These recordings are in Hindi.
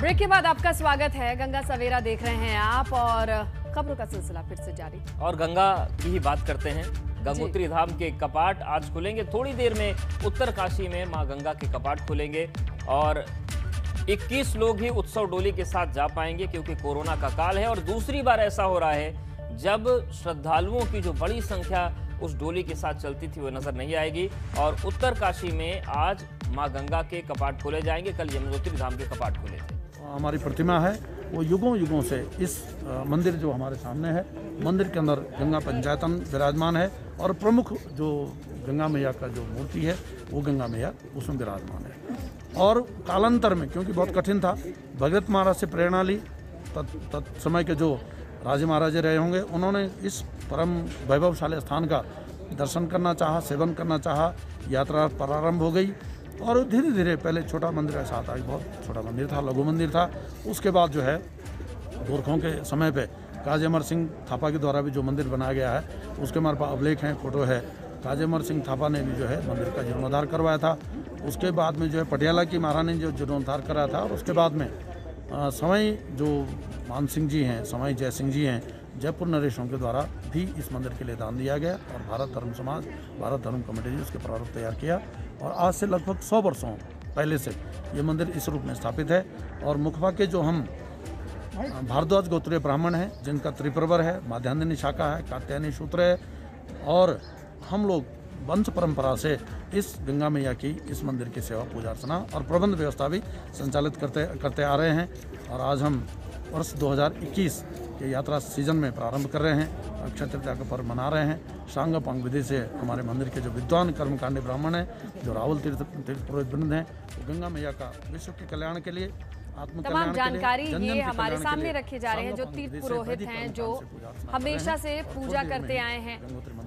ब्रेक के बाद आपका स्वागत है। गंगा सवेरा देख रहे हैं आप और खबरों का सिलसिला फिर से जारी। और गंगा की ही बात करते हैं। गंगोत्री धाम के कपाट आज खुलेंगे। थोड़ी देर में उत्तर काशी में माँ गंगा के कपाट खुलेंगे और 21 लोग ही उत्सव डोली के साथ जा पाएँगे क्योंकि कोरोना का काल है और दूसरी बार ऐसा हो रहा है जब श्रद्धालुओं की जो बड़ी संख्या उस डोली के साथ चलती थी वो नज़र नहीं आएगी। और उत्तर काशी में आज माँ गंगा के कपाट खोले जाएँगे। कल यमुनोत्री धाम के कपाट खुले थे। हमारी प्रतिमा है, वो युगों युगों से इस मंदिर जो हमारे सामने है, मंदिर के अंदर गंगा पंचायतन विराजमान है और प्रमुख जो गंगा मैया का जो मूर्ति है, वो गंगा मैया उसमें विराजमान है। और कालांतर में, क्योंकि बहुत कठिन था, भगत महाराज से प्रेरणा ली, तत् तत्समय के जो राजे महाराजे रहे होंगे, उन्होंने इस परम वैभवशाली स्थान का दर्शन करना चाहा, सेवन करना चाहा, यात्रा प्रारंभ हो गई। और धीरे धीरे पहले छोटा मंदिर ऐसा आता है बहुत छोटा मंदिर था, लघु मंदिर था। उसके बाद जो है, गोरखों के समय पे काजी अमर सिंह थापा के द्वारा भी जो मंदिर बनाया गया है, उसके हमारे पास अभिलेख हैं, फ़ोटो है। काजी अमर सिंह थापा ने भी जो है, मंदिर का जीर्णोद्धार करवाया था। उसके बाद में जो है, पटियाला की महारानी ने जो जीर्णोद्धार कराया था और उसके बाद में सवाई जो मान सिंह जी हैं, सवाई जय सिंह जी हैं, जयपुर नरेशों के द्वारा भी इस मंदिर के लिए दान दिया गया और भारत धर्म समाज, भारत धर्म कमेटी ने उसके प्रारूप तैयार किया। और आज से लगभग सौ वर्षों पहले से ये मंदिर इस रूप में स्थापित है और मुखबा के जो हम भारद्वाज गोत्रीय ब्राह्मण हैं, जिनका त्रिप्रवर है, माध्यान्हिनी शाखा है, कात्यायनी सूत्र है, और हम लोग वंश परंपरा से इस गंगा मैया की इस मंदिर की सेवा पूजा अर्चना और प्रबंध व्यवस्था भी संचालित करते करते आ रहे हैं। और आज हम वर्ष 2021 के यात्रा सीज़न में प्रारंभ कर रहे हैं अक्षय तृतीया का पर्व मना रहे हैं। सांग पांग विधि से हमारे मंदिर के जो विद्वान कर्मकांडी ब्राह्मण हैं जो राहुल तीर्थ तीर्थ पुरोहित वृंद हैं वो गंगा मैया का विश्व के कल्याण के लिए तमाम जानकारी ये हमारे सामने रखे जा रहे हैं जो तीर्थ पुरोहित हैं जो हमेशा से पूजा करते आए हैं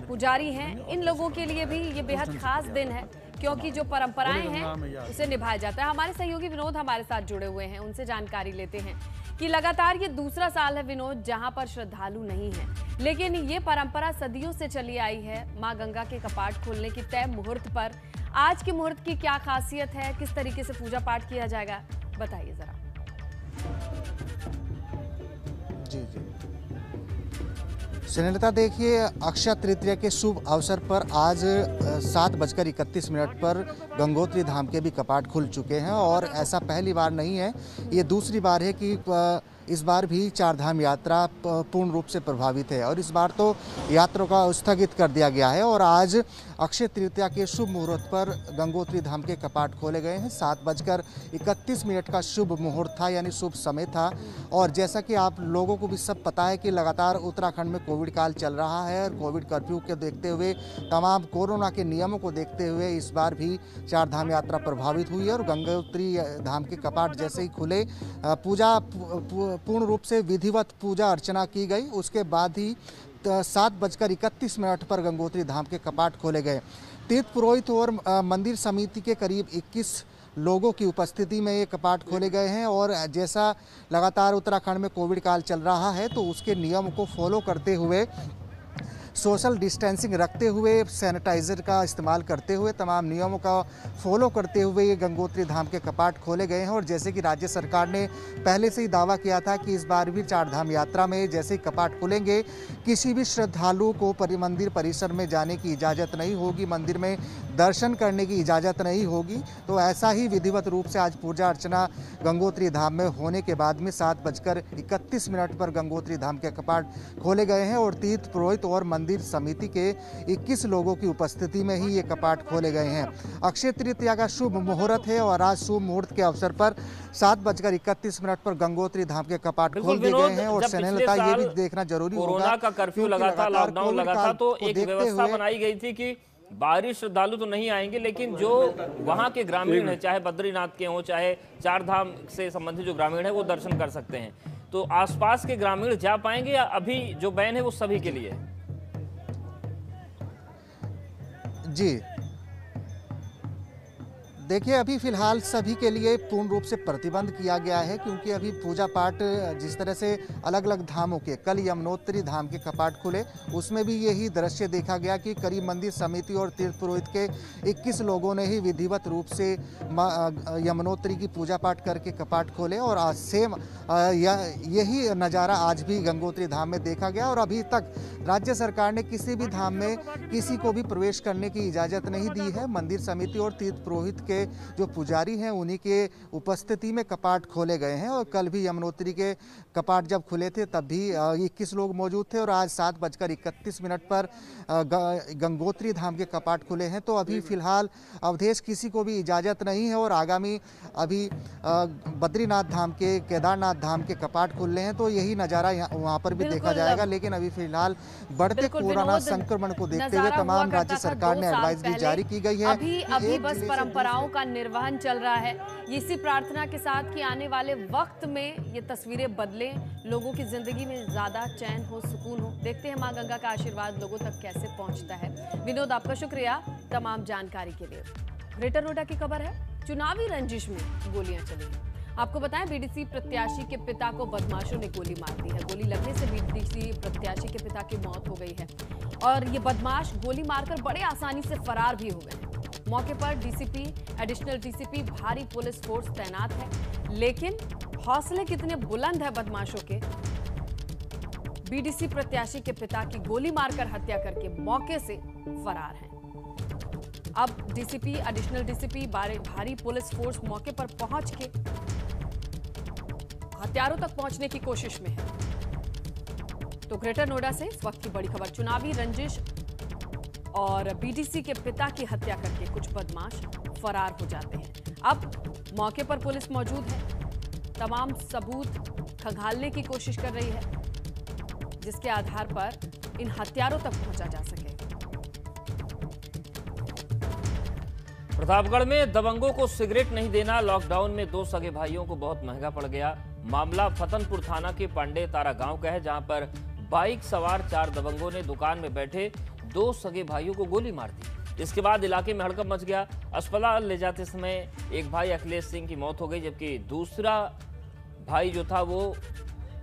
पुजारी हैं। इन लोगों के लिए भी ये बेहद खास दिन है। क्योंकि जो परंपराएँ हैं उसे निभाया जाता है। हमारे सहयोगी विनोद हमारे साथ जुड़े हुए हैं उनसे जानकारी लेते हैं कि लगातार ये दूसरा साल है विनोद जहाँ पर श्रद्धालु नहीं है। लेकिन ये परंपरा सदियों से चली आई है माँ गंगा के कपाट खोलने की तय मुहूर्त पर। आज के मुहूर्त की क्या खासियत है किस तरीके से पूजा पाठ किया जाएगा बताइए जरा। जी जी। सुनीलता, देखिए, अक्षय तृतीया के शुभ अवसर पर आज सात बजकर इकतीस मिनट पर गंगोत्री धाम के भी कपाट खुल चुके हैं और ऐसा पहली बार नहीं है। ये दूसरी बार है कि इस बार भी चारधाम यात्रा पूर्ण रूप से प्रभावित है और इस बार तो यात्रा का स्थगित कर दिया गया है और आज अक्षय तृतीया के शुभ मुहूर्त पर गंगोत्री धाम के कपाट खोले गए हैं। सात बजकर इकतीस मिनट का शुभ मुहूर्त था, यानी शुभ समय था। और जैसा कि आप लोगों को भी सब पता है कि लगातार उत्तराखंड में कोविड काल चल रहा है और कोविड कर्फ्यू के देखते हुए, तमाम कोरोना के नियमों को देखते हुए इस बार भी चारधाम यात्रा प्रभावित हुई और गंगोत्री धाम के कपाट जैसे ही खुले पूजा, पू- पू- पूर्ण रूप से विधिवत पूजा अर्चना की गई। उसके बाद ही सात बजकर इकतीस मिनट पर गंगोत्री धाम के कपाट खोले गए। तीर्थ पुरोहित और मंदिर समिति के करीब 21 लोगों की उपस्थिति में ये कपाट खोले गए हैं और जैसा लगातार उत्तराखंड में कोविड काल चल रहा है तो उसके नियम को फॉलो करते हुए सोशल डिस्टेंसिंग रखते हुए, सैनिटाइज़र का इस्तेमाल करते हुए, तमाम नियमों का फॉलो करते हुए ये गंगोत्री धाम के कपाट खोले गए हैं। और जैसे कि राज्य सरकार ने पहले से ही दावा किया था कि इस बार भी चार धाम यात्रा में जैसे ही कपाट खुलेंगे, किसी भी श्रद्धालु को परि, मंदिर परिसर में जाने की इजाज़त नहीं होगी, मंदिर में दर्शन करने की इजाज़त नहीं होगी। तो ऐसा ही विधिवत रूप से आज पूजा अर्चना गंगोत्री धाम में होने के बाद में सात बजकर इकतीस मिनट पर गंगोत्री धाम के कपाट खोले गए हैं। और तीर्थ पुरोहित और मंदिर समिति के 21 लोगों की उपस्थिति में ही ये कपाट खोले गए हैं अक्षय तृतीया का शुभ मुहूर्त है और आज शुभ मुहूर्त के अवसर पर सात बजकर इकतीस मिनट पर गंगोत्री धाम के कपाट खोल दिए गए हैं और स्नेहलता ये भी देखना ज़रूरी होगा का कर्फ्यू लगा था लॉकडाउन लगा था तो एक व्यवस्था बनाई गई थी कि बाहरी श्रद्धालु तो नहीं आएँगे लेकिन जो वहाँ के ग्रामीण है चाहे बद्रीनाथ के हों चाहे चार धाम से संबंधित जो ग्रामीण है वो दर्शन कर सकते हैं तो आसपास के ग्रामीण जा पाएँगे या अभी जो बैन है वो सभी के लिए है? जी। देखिए, अभी फ़िलहाल सभी के लिए पूर्ण रूप से प्रतिबंध किया गया है, क्योंकि अभी पूजा पाठ, जिस तरह से अलग अलग धामों के, कल यमुनोत्री धाम के कपाट खुले, उसमें भी यही दृश्य देखा गया कि करीब मंदिर समिति और तीर्थ पुरोहित के 21 लोगों ने ही विधिवत रूप से यमुनोत्री की पूजा पाठ करके कपाट खोले और आज सेम यही नज़ारा आज भी गंगोत्री धाम में देखा गया और अभी तक राज्य सरकार ने किसी भी धाम में किसी को भी प्रवेश करने की इजाज़त नहीं दी है। मंदिर समिति और तीर्थ पुरोहित के के जो पुजारी हैं उन्हीं के उपस्थिति में कपाट खोले गए हैं और कल भी यमुनोत्री के कपाट जब खुले थे तब भी इक्कीस लोग मौजूद थे और आज सात बजकर इकतीस मिनट पर गंगोत्री धाम के कपाट खुले हैं। तो अभी फ़िलहाल अवधेश किसी को भी इजाज़त नहीं है और आगामी अभी बद्रीनाथ धाम के केदारनाथ धाम के कपाट खुल रहे हैं तो यही नज़ारा वहाँ पर भी देखा जाएगा। लेकिन अभी फ़िलहाल बढ़ते कोरोना संक्रमण को देखते हुए तमाम राज्य सरकार ने एडवाइस भी जारी की गई है। अभी अभी बस परंपराओं सेवाओं का निर्वहन चल रहा है। इसी प्रार्थना के साथ कि आने वाले वक्त में ये तस्वीरें बदले, लोगों की ज़िंदगी में ज़्यादा चैन हो, सुकून हो। देखते हैं माँ गंगा का आशीर्वाद लोगों तक कैसे पहुँचता है। विनोद, आपका शुक्रिया तमाम जानकारी के लिए। ग्रेटर नोएडा की खबर है, चुनावी रंजिश में गोलियाँ चली। आपको बताएँ, बीडीसी प्रत्याशी के पिता को बदमाशों ने गोली मार दी है। गोली लगने से बीडीसी प्रत्याशी के पिता की मौत हो गई है। और ये बदमाश गोली मारकर बड़े आसानी से फरार भी हो गए हैं। मौके पर डीसीपी एडिशनल डीसीपी, भारी पुलिस फोर्स तैनात है। लेकिन हौसले कितने बुलंद है बदमाशों के? बीडीसी प्रत्याशी के पिता की गोली मारकर हत्या करके मौके से फरार हैं। अब डीसीपी एडिशनल डीसीपी भारी पुलिस फोर्स मौके पर पहुँच के हत्यारों तक पहुँचने की कोशिश में है। तो ग्रेटर नोएडा से इस वक्त की बड़ी खबर। चुनावी रंजिश और बीडीसी के पिता की हत्या करके कुछ बदमाश फरार हो जाते हैं। अब मौके पर पुलिस मौजूद है। तमाम सबूत खंगालने की कोशिश कर रही है, जिसके आधार पर इन हथियारों तक पहुँचा जा सके। प्रतापगढ़ में दबंगों को सिगरेट नहीं देना, लॉकडाउन में दो सगे भाइयों को बहुत महँगा पड़ गया। मामला फतनपुर थाना के पांडे तारा गाँव का है, जहाँ पर बाइक सवार चार दबंगों ने दुकान में बैठे दो सगे भाइयों को गोली मार दी। इसके बाद इलाके में हड़कम मच गया। अस्पताल ले जाते समय एक भाई अखिलेश सिंह की मौत हो गई, जबकि दूसरा भाई जो था वो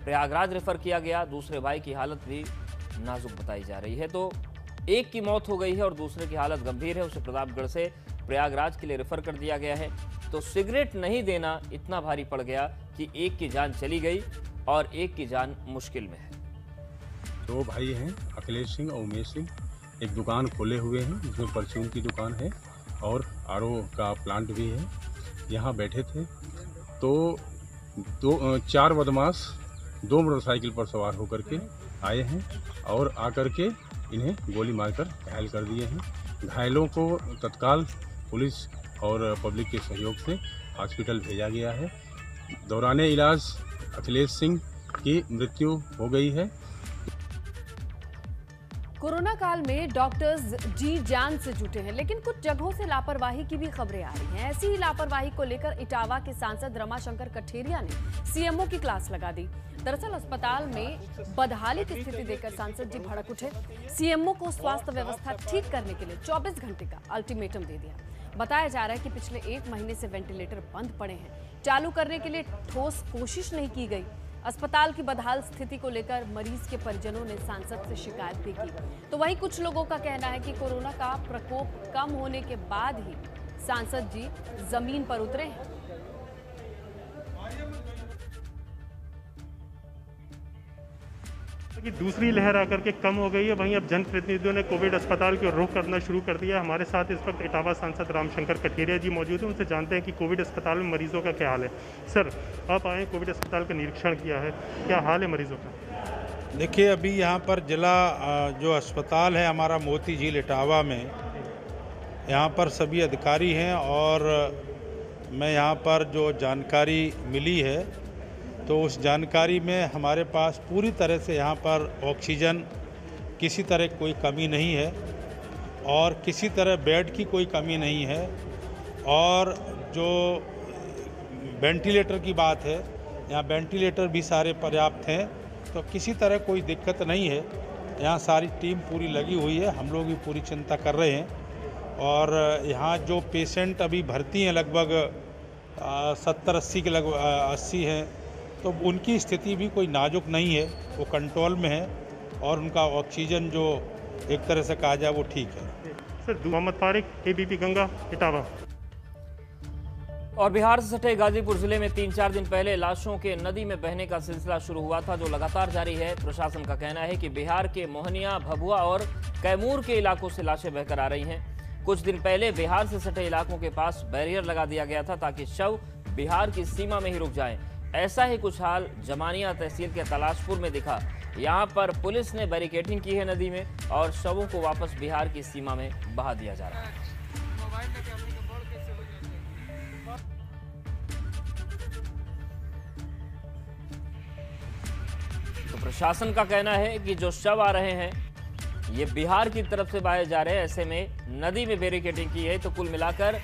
प्रयागराज रेफर किया गया। दूसरे भाई की हालत भी नाजुक बताई जा रही है। तो एक की मौत हो गई है और दूसरे की हालत गंभीर है, उसे प्रतापगढ़ से प्रयागराज के लिए रेफर कर दिया गया है। तो सिगरेट नहीं देना इतना भारी पड़ गया कि एक की जान चली गई और एक की जान मुश्किल में है। दो भाई हैं, अखिलेश सिंह और उमेश सिंह। एक दुकान खोले हुए हैं, जिसमें परचून की दुकान है और आरओ का प्लांट भी है। यहाँ बैठे थे। तो दो चार बदमाश दो मोटरसाइकिल पर सवार होकर के आए हैं और आकर के इन्हें गोली मारकर घायल कर दिए हैं। घायलों को तत्काल पुलिस और पब्लिक के सहयोग से हॉस्पिटल भेजा गया है। दौरान इलाज अखिलेश सिंह की मृत्यु हो गई है। कोरोना काल में डॉक्टर्स जी जान से जुटे हैं, लेकिन कुछ जगहों से लापरवाही की भी खबरें आ रही हैं। ऐसी ही लापरवाही को लेकर इटावा के सांसद रमाशंकर कठेरिया ने सीएमओ की क्लास लगा दी। दरअसल अस्पताल में बदहाली की स्थिति देखकर सांसद जी भड़क उठे। सीएमओ को स्वास्थ्य व्यवस्था ठीक करने के लिए 24 घंटे का अल्टीमेटम दे दिया। बताया जा रहा है कि पिछले एक महीने से वेंटिलेटर बंद पड़े हैं। चालू करने के लिए ठोस कोशिश नहीं की गई। अस्पताल की बदहाल स्थिति को लेकर मरीज़ के परिजनों ने सांसद से शिकायत भी की। तो वहीं कुछ लोगों का कहना है कि कोरोना का प्रकोप कम होने के बाद ही सांसद जी ज़मीन पर उतरे हैं। की दूसरी लहर आकर के कम हो गई है, वहीं अब जनप्रतिनिधियों ने कोविड अस्पताल की ओर रुख करना शुरू कर दिया हमारे साथ इस वक्त इटावा सांसद रामशंकर कठेरिया जी मौजूद हैं। उनसे जानते हैं कि कोविड अस्पताल में मरीजों का क्या हाल है। सर, आप आए, कोविड अस्पताल का निरीक्षण किया है। क्या हाल है मरीजों का? देखिए, अभी यहाँ पर जिला जो अस्पताल है हमारा मोती झील इटावा में, यहाँ पर सभी अधिकारी हैं और मैं यहाँ पर जो जानकारी मिली है तो उस जानकारी में हमारे पास पूरी तरह से यहाँ पर ऑक्सीजन, किसी तरह कोई कमी नहीं है और किसी तरह बेड की कोई कमी नहीं है और जो वेंटिलेटर की बात है, यहाँ वेंटिलेटर भी सारे पर्याप्त हैं तो किसी तरह कोई दिक्कत नहीं है। यहाँ सारी टीम पूरी लगी हुई है, हम लोग भी पूरी चिंता कर रहे हैं और यहाँ जो पेशेंट अभी भर्ती हैं लगभग सत्तर, अस्सी के लगभग अस्सी हैं। तो उनकी स्थिति भी कोई नाजुक नहीं है वो कंट्रोल में है और उनका ऑक्सीजन जो एक तरह से कहा जाए वो ठीक है। Sir Mohammad Farik ABP Ganga Etawah. और बिहार से सटे गाजीपुर ज़िले में तीन चार दिन पहले लाशों के नदी में बहने का सिलसिला शुरू हुआ था जो लगातार जारी है। प्रशासन का कहना है कि बिहार के मोहनिया भभुआ और कैमूर के इलाकों से लाशें बहकर आ रही हैं। कुछ दिन पहले बिहार से सटे इलाकों के पास बैरियर लगा दिया गया था ताकि शव बिहार की सीमा में ही रुक जाएँ। ऐसा ही कुछ हाल जमानिया तहसील के तलाशपुर में दिखा। यहाँ पर पुलिस ने बैरिकेटिंग की है नदी में और शवों को वापस बिहार की सीमा में बहा दिया जा रहा है। तो प्रशासन का कहना है कि जो शव आ रहे हैं, ये बिहार की तरफ़ से बहाए जा रहे हैं। ऐसे में नदी में बैरिकेटिंग की है तो कुल मिलाकर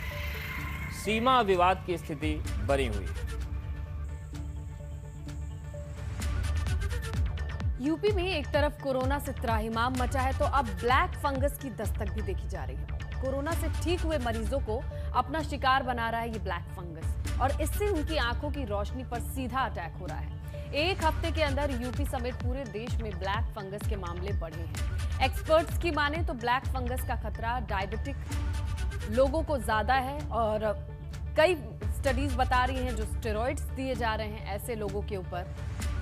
सीमा विवाद की स्थिति बनी हुई है। यूपी में एक तरफ़ कोरोना से त्राहिमाम मचा है तो अब ब्लैक फंगस की दस्तक भी देखी जा रही है। कोरोना से ठीक हुए मरीजों को अपना शिकार बना रहा है ये ब्लैक फंगस, और इससे उनकी आँखों की रोशनी पर सीधा अटैक हो रहा है। एक हफ़्ते के अंदर यूपी समेत पूरे देश में ब्लैक फंगस के मामले बढ़े हैं। एक्सपर्ट्स की माने तो ब्लैक फंगस का खतरा डायबिटिक लोगों को ज़्यादा है, और कई स्टडीज़ बता रही हैं जो स्टेरॉइड्स दिए जा रहे हैं ऐसे लोगों के ऊपर।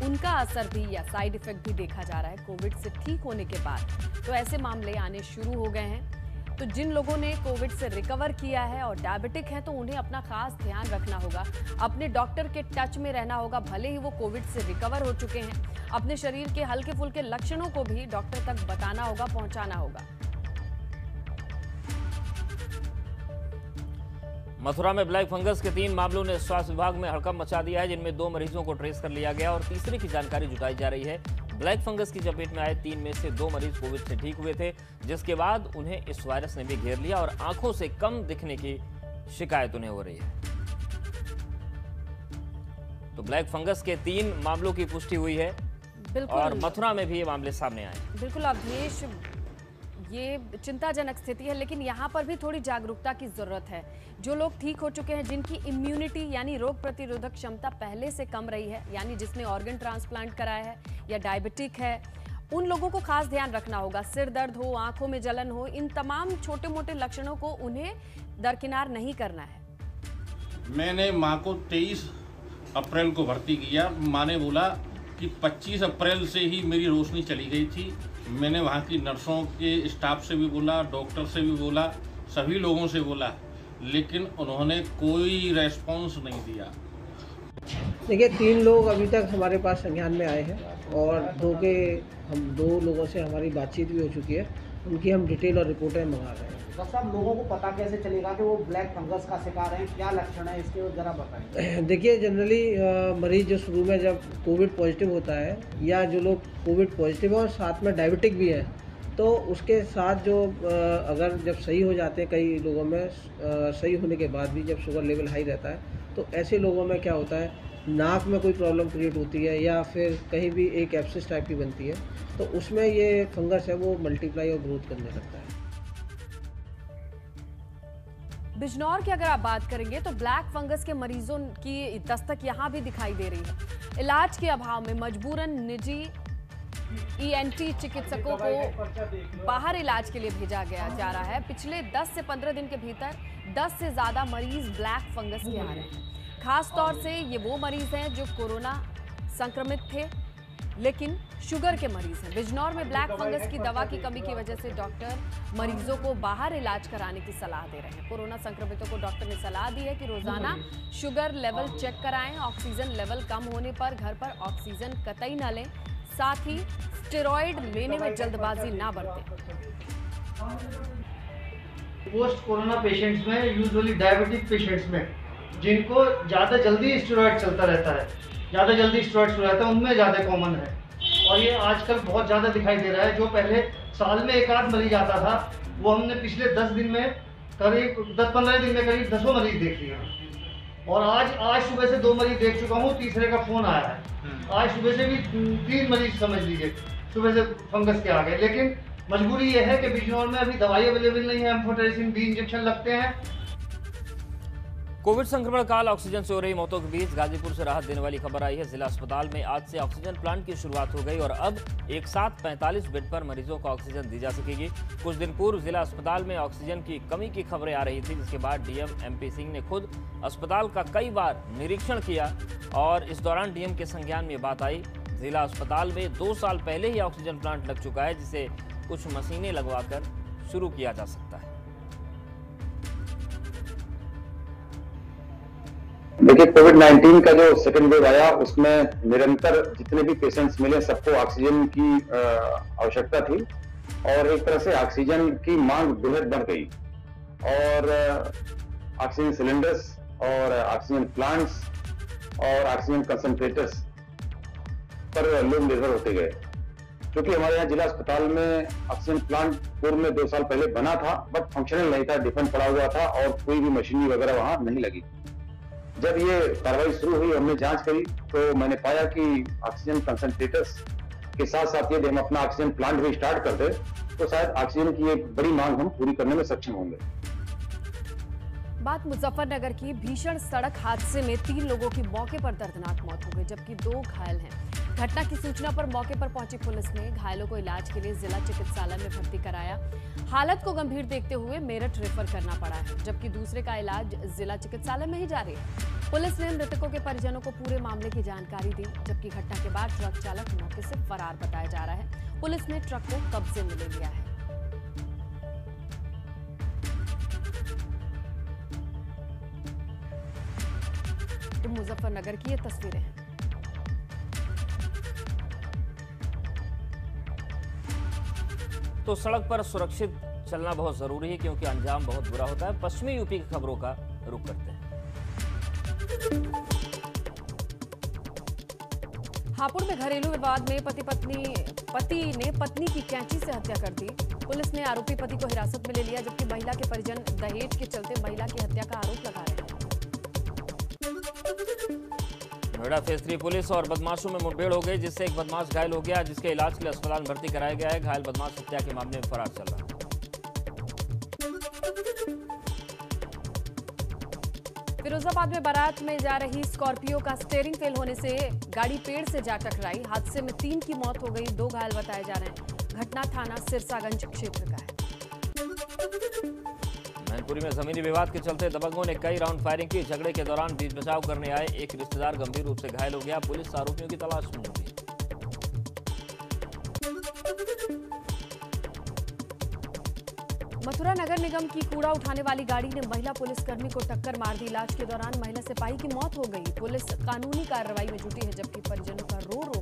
उनका असर भी या साइड इफ़ेक्ट भी देखा जा रहा है कोविड से ठीक होने के बाद। तो ऐसे मामले आने शुरू हो गए हैं। तो जिन लोगों ने कोविड से रिकवर किया है और डायबिटिक है तो उन्हें अपना खास ध्यान रखना होगा। अपने डॉक्टर के टच में रहना होगा, भले ही वो कोविड से रिकवर हो चुके हैं। अपने शरीर के हल्के फुल्के लक्षणों को भी डॉक्टर तक बताना होगा, पहुंचाना होगा। मथुरा में ब्लैक फंगस के तीन मामलों ने स्वास्थ्य विभाग में हड़कंप मचा दिया है जिनमें दो मरीजों को ट्रेस कर लिया गया और तीसरे की जानकारी जुटाई जा रही है। ब्लैक फंगस की चपेट में आए तीन में से दो मरीज़ कोविड से ठीक हुए थे जिसके बाद उन्हें इस वायरस ने भी घेर लिया और आँखों से कम दिखने की शिकायत उन्हें हो रही है। तो ब्लैक फंगस के तीन मामलों की पुष्टि हुई है और मथुरा में भी ये मामले सामने आए बिल्कुल अवधेश ये चिंताजनक स्थिति है, लेकिन यहाँ पर भी थोड़ी जागरूकता की ज़रूरत है। जो लोग ठीक हो चुके हैं, जिनकी इम्यूनिटी यानी रोग प्रतिरोधक क्षमता पहले से कम रही है, यानी जिसने ऑर्गन ट्रांसप्लांट कराया है या डायबिटिक है, उन लोगों को खास ध्यान रखना होगा। सिर दर्द हो, आँखों में जलन हो, इन तमाम छोटे मोटे लक्षणों को उन्हें दरकिनार नहीं करना है। मैंने माँ को 23 अप्रैल को भर्ती किया। माँ ने बोला कि 25 अप्रैल से ही मेरी रोशनी चली गई थी। मैंने वहाँ की नर्सों के स्टाफ से भी बोला, डॉक्टर से भी बोला, सभी लोगों से बोला, लेकिन उन्होंने कोई रेस्पॉन्स नहीं दिया। देखिए, तीन लोग अभी तक हमारे पास संज्ञान में आए हैं और दो के, हम दो लोगों से हमारी बातचीत भी हो चुकी है। उनकी हम डिटेल और रिपोर्टें मंगा रहे हैं। डॉक्टर साहब लोगों को पता कैसे चलेगा कि वो ब्लैक फंगस का शिकार है? क्या लक्षण है इसके? जरा बताएँ। देखिए जनरली मरीज़ जो शुरू में जब कोविड पॉजिटिव होता है या जो लोग कोविड पॉजिटिव है और साथ में डायबिटिक भी है तो उसके साथ जो अगर जब सही हो जाते हैं कई लोगों में सही होने के बाद भी जब शुगर लेवल हाई रहता है तो ऐसे लोगों में क्या होता है नाक में कोई प्रॉब्लम क्रिएट होती है या फिर कहीं भी एक एप्सिस टाइप की बनती है तो उसमें ये फंगस है, वो मल्टीप्लाई और ग्रोथ करने लगता है। बिजनौर की अगर आप बात करेंगे तो ब्लैक फंगस के मरीजों की दस्तक यहाँ भी दिखाई दे रही है। इलाज के अभाव में मजबूरन निजी ईएनटी चिकित्सकों को बाहर इलाज के लिए भेजा गया जा रहा है। पिछले 10 से 15 दिन के भीतर 10 से ज़्यादा मरीज़ ब्लैक फंगस के आ रहे हैं। खास तौर से ये वो मरीज़ हैं जो कोरोना संक्रमित थे, लेकिन शुगर के मरीज़ हैं। बिजनौर में ब्लैक फंगस की दवा की कमी की वजह से डॉक्टर मरीजों को बाहर इलाज कराने की सलाह दे रहे हैं। कोरोना संक्रमितों को डॉक्टर ने सलाह दी है कि रोज़ाना शुगर लेवल चेक कराएँ, ऑक्सीजन लेवल कम होने पर घर पर ऑक्सीजन कतई न लें, साथ ही स्टेरॉइड लेने में जल्दबाजी ना बरतें। पोस्ट कोरोना पेशेंट्स में यूजुअली डायबिटिक पेशेंट्स में जिनको ज़्यादा जल्दी स्टेरॉइड चलता रहता है ज़्यादा जल्दी स्टेरॉइड शुरू रहता है उनमें ज़्यादा कॉमन है। और ये आजकल बहुत ज़्यादा दिखाई दे रहा है जो पहले साल में एक आध मरीज़ आता था वो हमने पिछले दस दिन में करीब दस पंद्रह दिन में करीब दसों मरीज़ देख लिया और आज आज सुबह से दो मरीज़ देख चुका हूँ तीसरे का फ़ोन आया है। आज सुबह से भी तीन मरीज़ समझ लीजिए सुबह से फंगस के आ गए। लेकिन मजबूरी ये है कि बिजनौर में अभी दवाई अवेलेबल नहीं है एम्फोटेरिसिन बी इंजेक्शन लगते हैं। कोविड संक्रमण काल ऑक्सीजन से हो रही मौतों के बीच गाजीपुर से राहत देने वाली खबर आई है। जिला अस्पताल में आज से ऑक्सीजन प्लांट की शुरुआत हो गई और अब एक साथ 45 बेड पर मरीजों को ऑक्सीजन दी जा सकेगी। कुछ दिन पूर्व जिला अस्पताल में ऑक्सीजन की कमी की खबरें आ रही थी, जिसके बाद डीएम एमपी सिंह ने खुद अस्पताल का कई बार निरीक्षण किया और इस दौरान डीएम के संज्ञान में बात आई। जिला अस्पताल में दो साल पहले ही ऑक्सीजन प्लांट लग चुका है, जिसे कुछ मशीनें लगवाकर शुरू किया जा सकता है। देखिए कोविड 19 का जो सेकेंड वेव आया, उसमें निरंतर जितने भी पेशेंट्स मिले, सबको ऑक्सीजन की आवश्यकता थी और एक तरह से ऑक्सीजन की मांग बेहद बढ़ गई। और ऑक्सीजन सिलेंडर्स और ऑक्सीजन प्लांट्स और ऑक्सीजन कंसंट्रेटर्स पर लोग निर्भर होते गए। क्योंकि हमारे यहाँ जिला अस्पताल में ऑक्सीजन प्लांट पूर्व में दो साल पहले बना था बट फंक्शनल नहीं था डिफेंड पड़ा हुआ था और कोई भी मशीनरी वगैरह वहाँ नहीं लगी। जब ये कार्रवाई शुरू हुई, हमने जाँच करी तो मैंने पाया कि ऑक्सीजन कंसेंट्रेटर्स के साथ साथ यदि हम अपना ऑक्सीजन प्लांट भी स्टार्ट कर दे तो शायद ऑक्सीजन की एक बड़ी मांग हम पूरी करने में सक्षम होंगे। बात मुजफ्फरनगर की, भीषण सड़क हादसे में तीन लोगों की मौके पर दर्दनाक मौत हो गई, जबकि दो घायल हैं। घटना की सूचना पर मौके पर पहुँची पुलिस ने घायलों को इलाज के लिए जिला चिकित्सालय में भर्ती कराया। हालत को गंभीर देखते हुए मेरठ रेफर करना पड़ा है, जबकि दूसरे का इलाज जिला चिकित्सालय में ही जारी है। पुलिस ने मृतकों के परिजनों को पूरे मामले की जानकारी दी, जबकि घटना के बाद ट्रक चालक मौके से फरार बताया जा रहा है। पुलिस ने ट्रक को कब्जे में ले लिया है। मुजफ्फरनगर की ये तस्वीरें हैं। तो सड़क पर सुरक्षित चलना बहुत ज़रूरी है क्योंकि अंजाम बहुत बुरा होता है। पश्चिमी यूपी की खबरों का रुख करते हैं। हापुड़ में घरेलू विवाद में पति पत्नी पति ने पत्नी की कैंची से हत्या कर दी। पुलिस ने आरोपी पति को हिरासत में ले लिया जबकि महिला के परिजन दहेज के चलते महिला की हत्या का आरोप लगा रहे नोएडा फेस थ्री पुलिस और बदमाशों में मुठभेड़ हो गई, जिससे एक बदमाश घायल हो गया, जिसके इलाज के लिए अस्पताल में भर्ती कराया गया है। घायल बदमाश हत्या के मामले में फरार चल रहा है। फिरोजाबाद में बारात में जा रही स्कॉर्पियो का स्टेयरिंग फेल होने से गाड़ी पेड़ से जा टकराई। हादसे में तीन की मौत हो गई, दो घायल बताए जा रहे हैं। घटना थाना सिरसागंज क्षेत्र का है। मैनपुरी में जमीनी विवाद के चलते दबंगों ने कई राउंड फायरिंग की। झगड़े के दौरान बीच बचाव करने आए एक रिश्तेदार गंभीर रूप से घायल हो गया। पुलिस आरोपियों की तलाश में जुटी मथुरा नगर निगम की कूड़ा उठाने वाली गाड़ी ने महिला पुलिसकर्मी को टक्कर मार दी। इलाज के दौरान महिला सिपाही की मौत हो गई। पुलिस कानूनी कार्रवाई में जुटी है, जबकि परिजनों का रो रो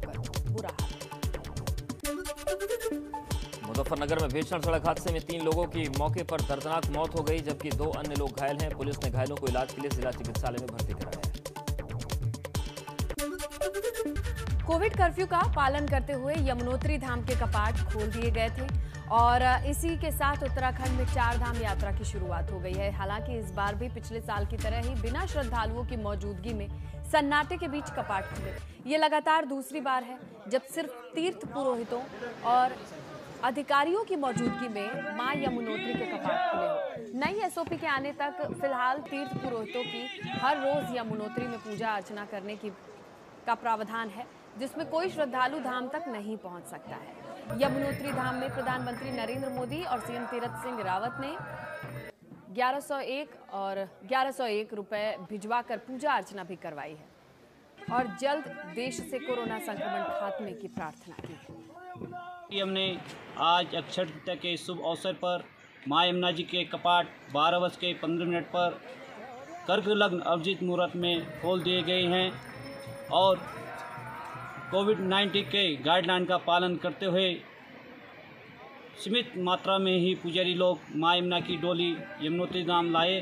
मुजफ्फरनगर में भीषण सड़क हादसे में तीन लोगों की मौके पर दर्दनाक मौत हो गई, जबकि दो अन्य लोग घायल हैं। पुलिस ने घायलों को इलाज के लिए जिला चिकित्सालय में भर्ती कराया है। कोविड कर्फ्यू का पालन करते हुए यमुनोत्री धाम के कपाट खोल दिए गए थे और इसी के साथ उत्तराखंड में चार धाम यात्रा की शुरुआत हो गई है। हालाँकि इस बार भी पिछले साल की तरह ही बिना श्रद्धालुओं की मौजूदगी में सन्नाटे के बीच कपाट खुले। ये लगातार दूसरी बार है, जब सिर्फ़ तीर्थ पुरोहितों और अधिकारियों की मौजूदगी में माँ यमुनोत्री के कपाट खुले नई एसओपी के आने तक फ़िलहाल तीर्थ पुरोहितों की हर रोज यमुनोत्री में पूजा अर्चना करने की का प्रावधान है, जिसमें कोई श्रद्धालु धाम तक नहीं पहुँच सकता है। यमुनोत्री धाम में प्रधानमंत्री नरेंद्र मोदी और सीएम तीरथ सिंह रावत ने 1101 और 1101 रुपए भिजवाकर पूजा अर्चना भी करवाई है और जल्द देश से कोरोना संक्रमण खात्मे की प्रार्थना की है। हमने आज अक्षर तृतीया के शुभ अवसर पर माँ यमुना जी के कपाट बारह बज के पंद्रह मिनट पर कर्क लग्न अवजित मुहूर्त में खोल दिए गए हैं और कोविड 19 के गाइडलाइन का पालन करते हुए सीमित मात्रा में ही पुजारी लोग माँ यमुना की डोली यमुनोत्री धाम लाए।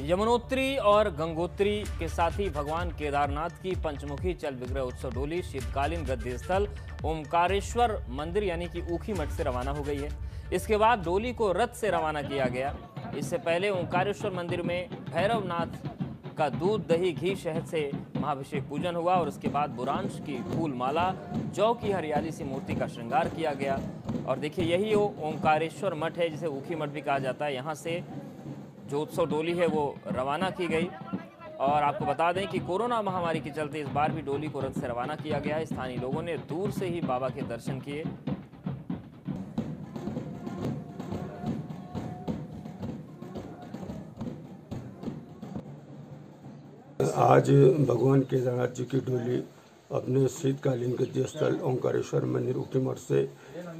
यमुनोत्री और गंगोत्री के साथ ही भगवान केदारनाथ की पंचमुखी चल विग्रह उत्सव डोली शीतकालीन गद्य स्थल ओमकारेश्वर मंदिर यानी कि ऊखी मठ से रवाना हो गई है। इसके बाद डोली को रथ से रवाना किया गया। इससे पहले ओंकारेश्वर मंदिर में भैरवनाथ का दूध, दही, घी, शहद से महाभिषेक पूजन हुआ और उसके बाद बुरांश की फूल माला जौ की हरियाली सी मूर्ति का श्रृंगार किया गया। और देखिए यही वो ओंकारेश्वर मठ है जिसे ऊखी मठ भी कहा जाता है। यहाँ से जो उत्सव डोली है वो रवाना की गई। और आपको बता दें कि कोरोना महामारी के चलते इस बार भी डोली को रथ से रवाना किया गया स्थानीय लोगों ने दूर से ही बाबा के दर्शन किए। आज भगवान केदारनाथ जी की डोली अपने शीतकालीन गद्य स्थल ओंकारेश्वर मंदिर उकीमठ से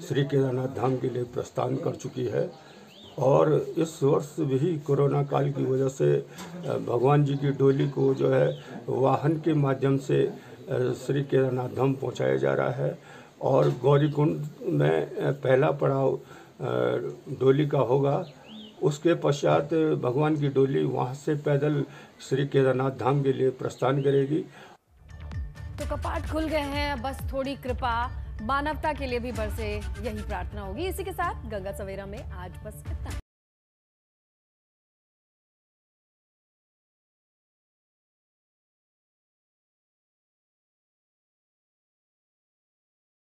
श्री केदारनाथ धाम के लिए प्रस्थान कर चुकी है। और इस वर्ष भी कोरोना काल की वजह से भगवान जी की डोली को जो है, वाहन के माध्यम से श्री केदारनाथ धाम पहुँचाया जा रहा है। और गौरीकुंड में पहला पड़ाव डोली का होगा। उसके पश्चात भगवान की डोली वहाँ से पैदल श्री केदारनाथ धाम के लिए प्रस्थान करेगी। तो कपाट खुल गए हैं बस थोड़ी कृपा। मानवता के लिए भी बरसे यही प्रार्थना होगी। इसी के साथ गंगा सवेरा में आज बस इतना।